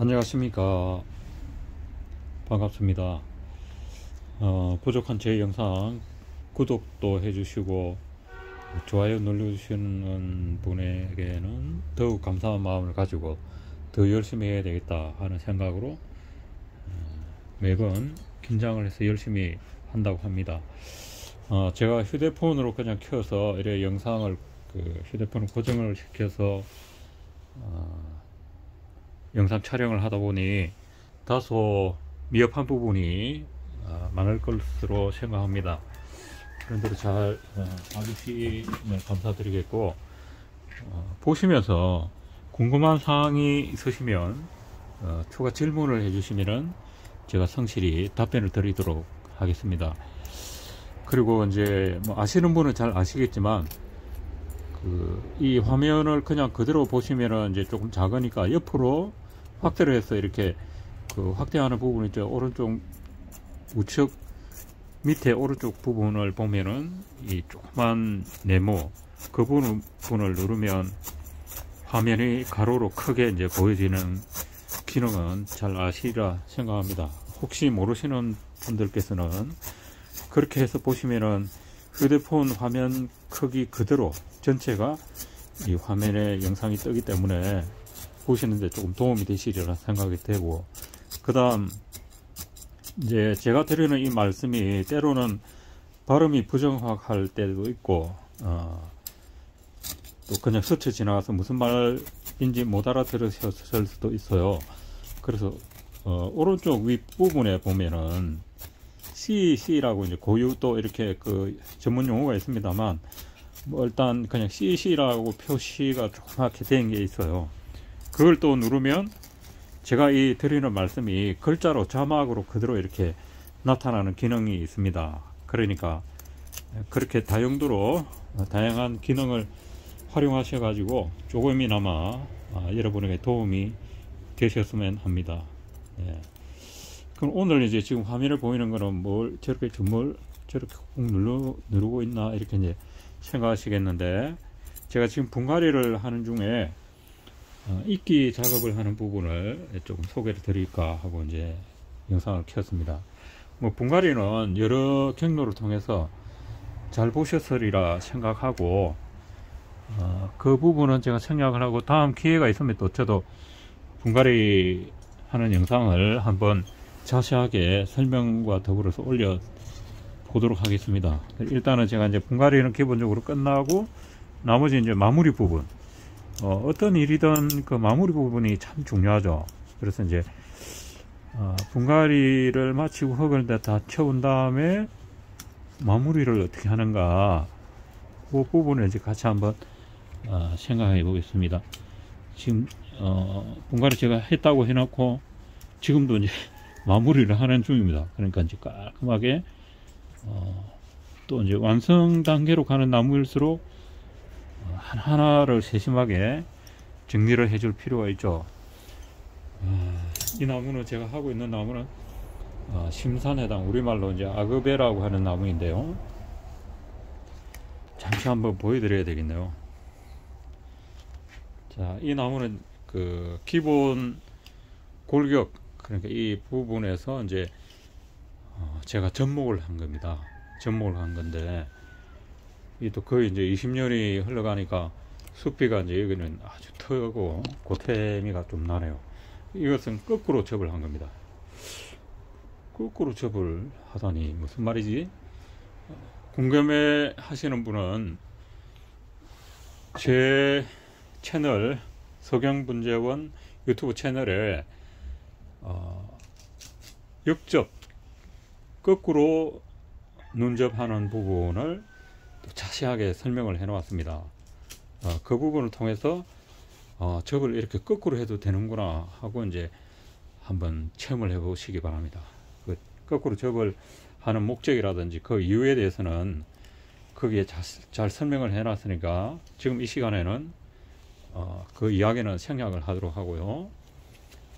안녕하십니까. 반갑습니다. 어, 부족한 제 영상 구독도 해주시고 좋아요 눌러주시는 분에게는 더욱 감사한 마음을 가지고 더 열심히 해야 되겠다 하는 생각으로 어, 매번 긴장을 해서 열심히 한다고 합니다. 어, 제가 휴대폰으로 그냥 켜서 이래 영상을 그 휴대폰 고정을 시켜서 어, 영상 촬영을 하다 보니 다소 미흡한 부분이 어, 많을 것으로 생각합니다. 그런데도 잘 어, 봐주시면 감사드리겠고 어, 보시면서 궁금한 사항이 있으시면 어, 추가 질문을 해주시면 제가 성실히 답변을 드리도록 하겠습니다. 그리고 이제 뭐 아시는 분은 잘 아시겠지만 그 이 화면을 그냥 그대로 보시면은 이제 조금 작으니까 옆으로 확대를 해서 이렇게 그 확대하는 부분 있죠 오른쪽 우측 밑에 오른쪽 부분을 보면은 이 조그만 네모 그 부분을 누르면 화면이 가로로 크게 이제 보여지는 기능은 잘 아시리라 생각합니다. 혹시 모르시는 분들께서는 그렇게 해서 보시면은 휴대폰 화면 크기 그대로 전체가 이 화면에 영상이 뜨기 때문에 보시는데 조금 도움이 되시리라 생각이 되고 그 다음 이제 제가 드리는 이 말씀이 때로는 발음이 부정확할 때도 있고 어, 또 그냥 스쳐 지나가서 무슨 말인지 못 알아들으셨을 수도 있어요. 그래서 어, 오른쪽 윗부분에 보면은 CC라고 이제 고유 또 이렇게 그 전문 용어가 있습니다만 뭐 일단 그냥 CC라고 표시가 조그맣게 된 게 있어요 그걸 또 누르면 제가 이 드리는 말씀이 글자로 자막으로 그대로 이렇게 나타나는 기능이 있습니다. 그러니까 그렇게 다용도로 다양한 기능을 활용하셔 가지고 조금이나마 아, 여러분에게 도움이 되셨으면 합니다. 예. 그럼 오늘 이제 지금 화면을 보이는 거는 뭘 저렇게 뭘 저렇게 꼭 눌러, 누르고 있나 이렇게 이제 생각하시겠는데 제가 지금 분갈이를 하는 중에 어, 이끼 작업을 하는 부분을 조금 소개를 드릴까 하고 이제 영상을 켰습니다. 뭐 분갈이는 여러 경로를 통해서 잘 보셨으리라 생각하고 어, 그 부분은 제가 생략을 하고 다음 기회가 있으면 또 저도 분갈이 하는 영상을 한번 자세하게 설명과 더불어서 올려 보도록 하겠습니다. 일단은 제가 이제 분갈이는 기본적으로 끝나고 나머지 이제 마무리 부분 어, 떤 일이든 그 마무리 부분이 참 중요하죠. 그래서 이제 어, 분갈이를 마치고 흙을 다 채운 다음에 마무리를 어떻게 하는가 그 부분을 이제 같이 한번 어, 생각해 보겠습니다. 지금 어, 분갈이 제가 했다고 해놓고 지금도 이제 마무리를 하는 중입니다. 그러니까 이제 깔끔하게 어, 또 이제 완성 단계로 가는 나무일수록 하나하나를 세심하게 정리를 해줄 필요가 있죠. 아, 이 나무는 제가 하고 있는 나무는 아, 심산해당 우리말로 이제 아그베라고 하는 나무인데요. 잠시 한번 보여드려야 되겠네요. 자, 이 나무는 그 기본 골격 그러니까 이 부분에서 이제 어, 제가 접목을 한 겁니다. 접목을 한 건데 이또 거의 이제 20년이 흘러가니까 숲비가 이제 여기는 아주 터고 고태미가 좀 나네요. 이것은 거꾸로 접을 한 겁니다. 거꾸로 접을 하다니 무슨 말이지? 궁금해 하시는 분은 제 채널 서경분재원 유튜브 채널에 어, 역접 거꾸로 눈접하는 부분을 자세하게 설명을 해 놓았습니다. 어, 그 부분을 통해서 어, 접을 이렇게 거꾸로 해도 되는구나 하고 이제 한번 체험을 해 보시기 바랍니다. 그 거꾸로 접을 하는 목적이라든지 그 이유에 대해서는 거기에 자, 잘 설명을 해 놨으니까 지금 이 시간에는 어, 그 이야기는 생략을 하도록 하고요.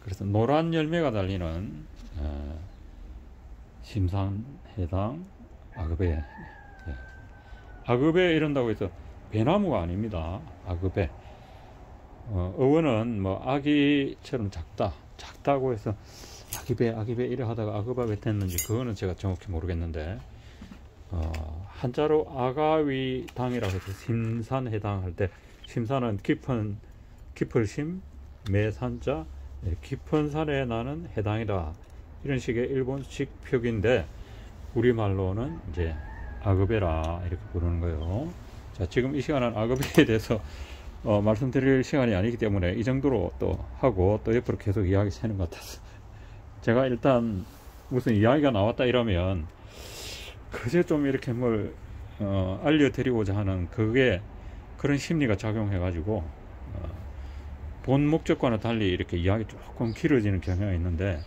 그래서 노란 열매가 달리는 어, 심산해당 아급의 아급에 이런다고 해서 배나무가 아닙니다. 아급에. 어, 어원은 뭐 아기처럼 작다, 작다고 해서 아기배 아기배 이래 하다가 아그바배 됐는지 그거는 제가 정확히 모르겠는데 어, 한자로 아가위 당이라고 해서 심산 해당 할 때 심산은 깊은 깊을 심 매산자 예, 깊은 산에 나는 해당이다. 이런 식의 일본식 표기인데 우리말로는 이제 아급에라 이렇게 부르는 거예요. 자 지금 이 시간은 아급에 대해서 어, 말씀드릴 시간이 아니기 때문에 이 정도로 또 하고 또 옆으로 계속 이야기 새는 것 같아서. 제가 일단 무슨 이야기가 나왔다 이러면 그제 좀 이렇게 뭘 어, 알려드리고자 하는 그게 그런 심리가 작용해 가지고 어, 본 목적과는 달리 이렇게 이야기 조금 길어지는 경향이 있는데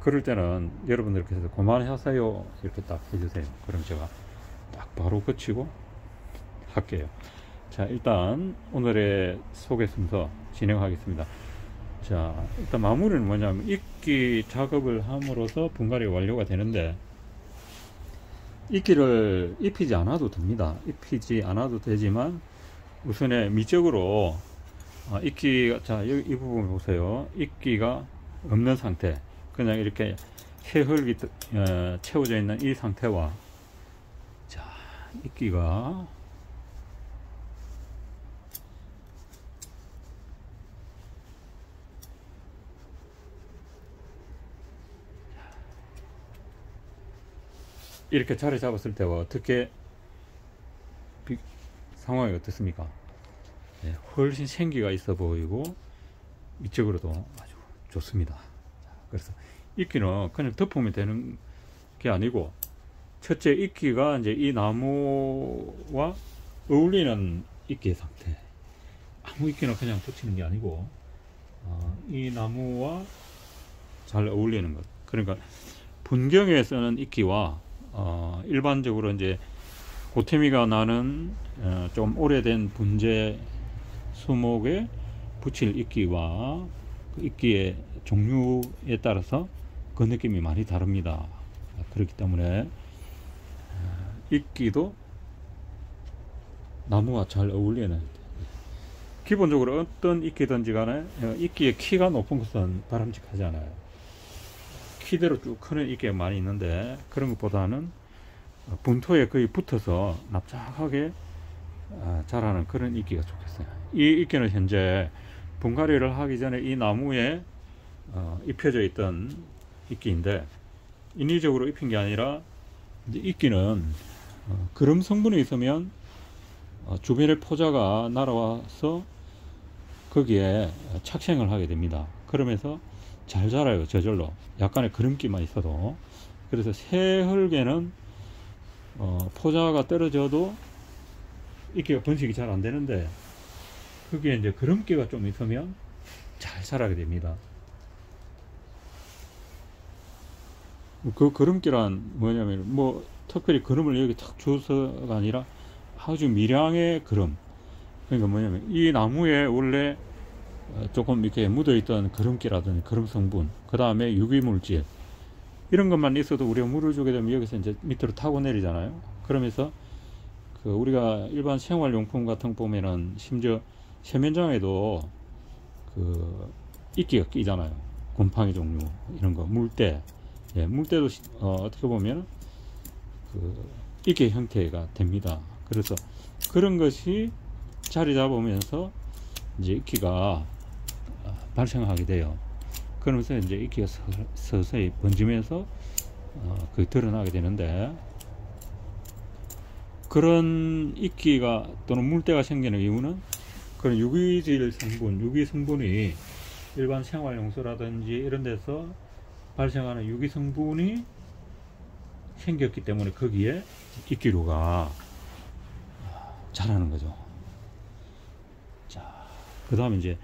그럴 때는 여러분들께서 그만하세요. 이렇게 딱 해주세요. 그럼 제가 딱 바로 거치고 할게요. 자 일단 오늘의 소개 순서 진행하겠습니다. 자 일단 마무리는 뭐냐면 읽기 작업을 함으로써 분갈이 완료가 되는데 읽기를 입히지 않아도 됩니다. 입히지 않아도 되지만 우선에 미적으로 아, 이끼가 자 여기 이 부분 보세요 이끼가 없는 상태 그냥 이렇게 해흙이 어, 채워져 있는 이 상태와 자 이끼가 이렇게 자리 잡았을 때와 어떻게 비, 상황이 어떻습니까? 네, 훨씬 생기가 있어 보이고 이쪽으로도 아주 좋습니다. 그래서 이끼는 그냥 덮으면 되는 게 아니고 첫째 이끼가 이제 이 나무와 어울리는 이끼의 상태. 아무 이끼나 그냥 붙이는 게 아니고 어, 이 나무와 잘 어울리는 것. 그러니까 분경에 쓰는 이끼와 어, 일반적으로 이제 고태미가 나는 어, 좀 오래된 분재 수목에 붙일 이끼와 그 이끼의 종류에 따라서 그 느낌이 많이 다릅니다. 그렇기 때문에 어, 이끼도 나무와 잘 어울리는 기본적으로 어떤 이끼든지 간에 어, 이끼의 키가 높은 것은 바람직하지 않아요. 키대로 쭉 크는 이끼가 많이 있는데 그런 것보다는 분토에 거의 붙어서 납작하게 아, 자라는 그런 이끼가 좋겠어요. 이 이끼는 현재 분갈이를 하기 전에 이 나무에 어, 입혀져 있던 이끼인데 인위적으로 입힌 게 아니라 이끼는 어, 그름 성분이 있으면 어, 주변의 포자가 날아와서 거기에 착생을 하게 됩니다. 그러면서 잘 자라요 저절로 약간의 그름기만 있어도 그래서 새 흙에는 어, 포자가 떨어져도 이렇게 번식이 잘 안 되는데 그게 이제 그름기가 좀 있으면 잘 자라게 됩니다. 그 그름기란 뭐냐면 뭐 특별히 그름을 여기 탁 줘서가 아니라 아주 미량의 그름 그러니까 뭐냐면 이 나무에 원래 조금 이렇게 묻어있던 그름기라든지 그름 성분 그 다음에 유기물질 이런 것만 있어도 우리가 물을 주게 되면 여기서 이제 밑으로 타고 내리잖아요. 그러면서 그 우리가 일반 생활용품 같은 거 보면은 심지어 세면장에도 그 이끼가 끼잖아요. 곰팡이 종류 이런 거 물때 예, 물때도 어, 어떻게 보면 그 이끼 형태가 됩니다. 그래서 그런 것이 자리 잡으면서 이제 이끼가 발생하게 돼요. 그러면서 이제 이끼가 서 서히 번지면서 어, 그 드러나게 되는데 그런 이끼가 또는 물때가 생기는 이유는 그런 유기질 성분, 유기 성분이 일반 생활용수라든지 이런 데서 발생하는 유기 성분이 생겼기 때문에 거기에 이끼류가 자라는 거죠. 자, 그 다음에 이제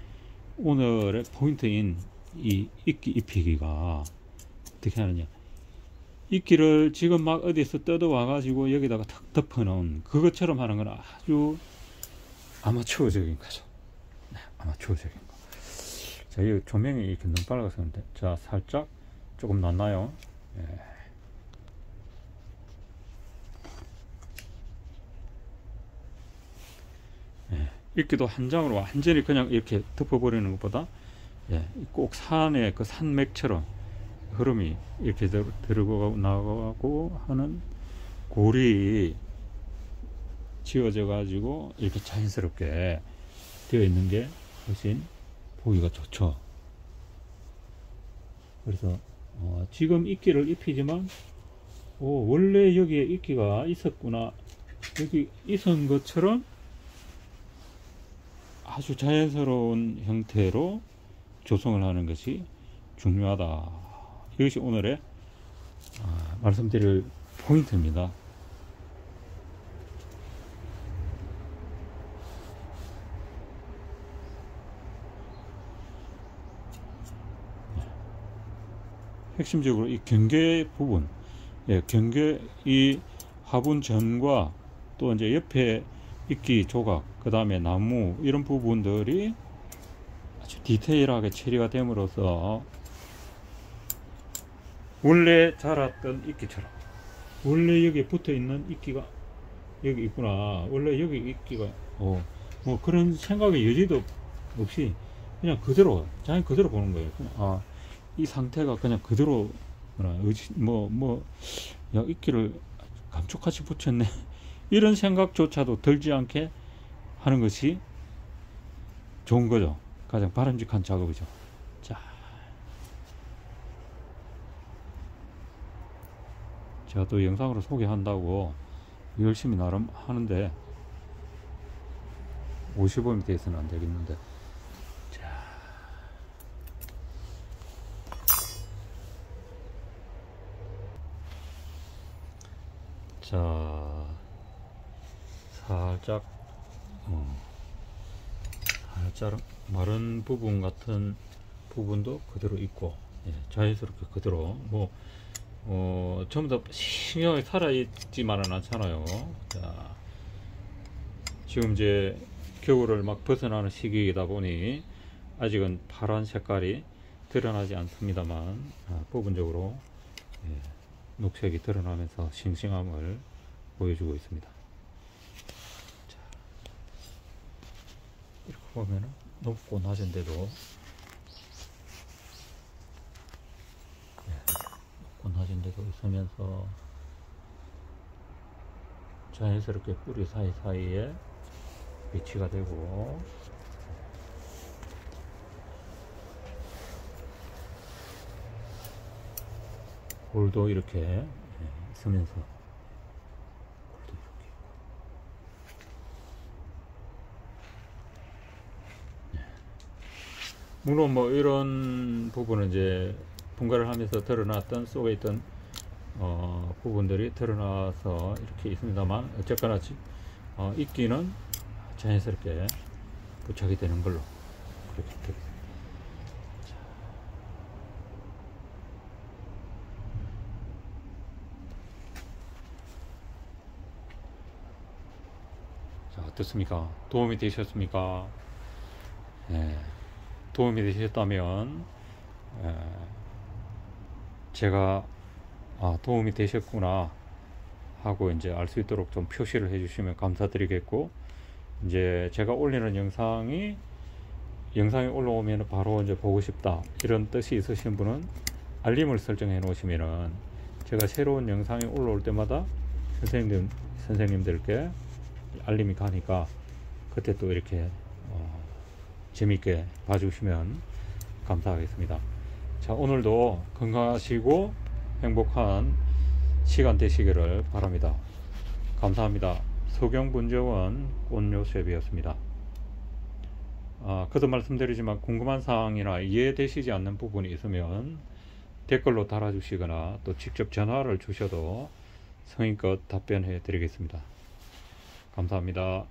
오늘의 포인트인 이 이끼 입히기가 어떻게 하느냐 이끼를 지금 막 어디서 뜯어와 가지고 여기다가 탁 덮어놓은 그것처럼 하는 건 아주 아마추어적인 거죠 네, 아마추어적인 거. 자, 이 조명이 이렇게 너무 빨라서 그런데 자 살짝 조금 낫나요 예. 예. 이끼도 한 장으로 완전히 그냥 이렇게 덮어버리는 것보다 예, 꼭 산의 그 산맥처럼 흐름이 이렇게 들- 들고 나가고 하는 골이 지어져 가지고 이렇게 자연스럽게 되어 있는 게 훨씬 보기가 좋죠. 그래서 어, 지금 이끼를 입히지만 오, 원래 여기에 이끼가 있었구나 여기 있은 것처럼 아주 자연스러운 형태로 조성을 하는 것이 중요하다. 이것이 오늘의 아, 말씀드릴 포인트입니다. 핵심적으로 이 경계 부분, 예, 경계 이 화분 전과 또 이제 옆에 이끼 조각, 그 다음에 나무 이런 부분들이 아주 디테일하게 처리가 됨으로써 원래 자랐던 이끼처럼. 원래 여기에 붙어 있는 이끼가 여기 있구나. 원래 여기 이끼가 어, 뭐 그런 생각의 여지도 없이 그냥 그대로 자연 그대로 보는 거예요. 그냥 아, 이 상태가 그냥 그대로 뭐뭐 야 이끼를 감쪽같이 붙였네. 이런 생각조차도 들지 않게 하는 것이 좋은 거죠. 가장 바람직한 작업이죠. 제가 또 영상으로 소개한다고 열심히 나름 하는데 50원이 돼서는 안 되겠는데. 자. 자. 살짝 어, 살짝 마른 부분 같은 부분도 그대로 있고 예, 자연스럽게 그대로 뭐 어, 전부 다 신경이 살아있지만은 않잖아요. 자, 지금 이제 겨울을 막 벗어나는 시기이다 보니 아직은 파란 색깔이 드러나지 않습니다만 아, 부분적으로 예, 녹색이 드러나면서 싱싱함을 보여주고 있습니다. 이렇게 보면은 높고 낮은데도 높고 낮은데도 있으면서 자연스럽게 뿌리 사이사이에 배치가 되고. 볼도 이렇게 예, 있으면서 볼도 이렇게 물론 뭐 이런 부분은 이제 분갈을 하면서 드러났던 속에 있던 어, 부분들이 드러나서 이렇게 있습니다만 어쨌거나 지- 어, 이끼는 자연스럽게 부착이 되는 걸로 그렇게 되겠습니다. 자, 어떻습니까? 도움이 되셨습니까? 예, 도움이 되셨다면 예, 제가 아, 도움이 되셨구나 하고 이제 알 수 있도록 좀 표시를 해주시면 감사드리겠고 이제 제가 올리는 영상이 영상이 올라오면 바로 이제 보고 싶다 이런 뜻이 있으신 분은 알림을 설정해 놓으시면은 제가 새로운 영상이 올라올 때마다 선생님들 선생님들께 알림이 가니까 그때 또 이렇게 어, 재밌게 봐주시면 감사하겠습니다. 자 오늘도 건강하시고 행복한 시간 되시기를 바랍니다. 감사합니다. 소경분재원 꽃요셉이었습니다. 아, 그도 말씀드리지만 궁금한 사항이나 이해되시지 않는 부분이 있으면 댓글로 달아주시거나 또 직접 전화를 주셔도 성의껏 답변해 드리겠습니다. 감사합니다.